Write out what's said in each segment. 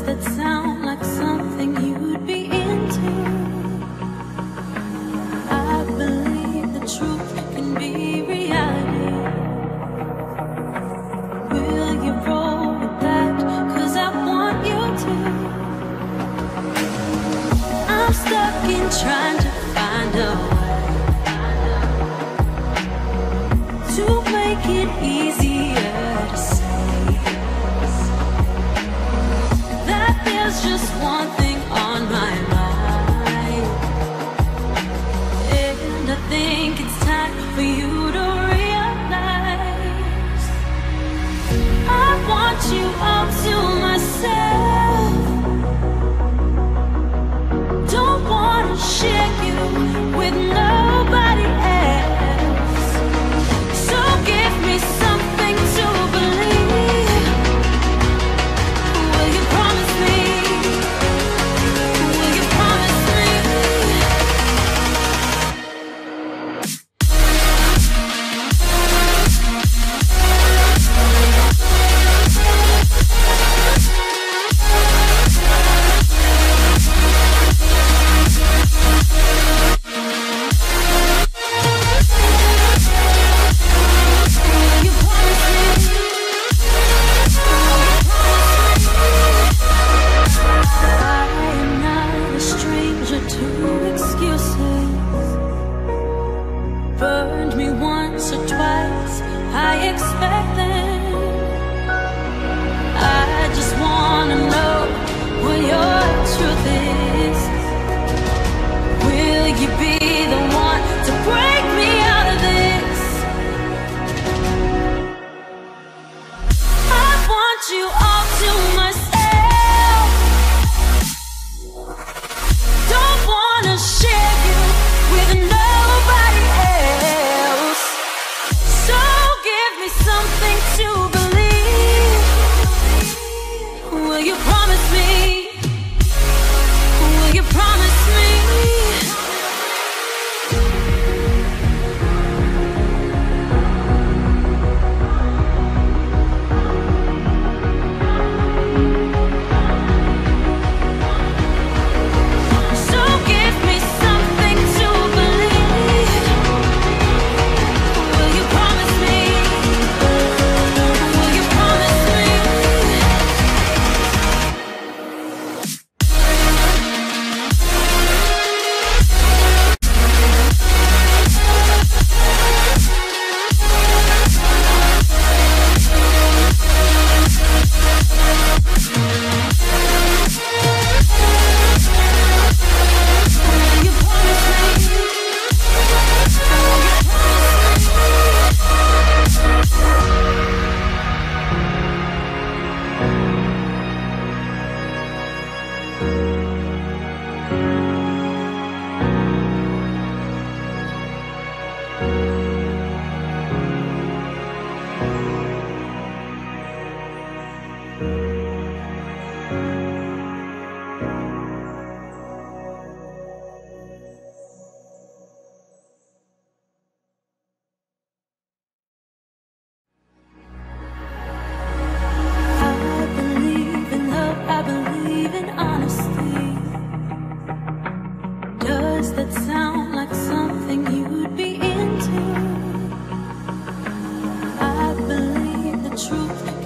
that sound like something you would be into. I believe the truth can be reality. Will you roll with I want you to. I'm stuck in trying to find a way to make it easy. want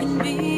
me.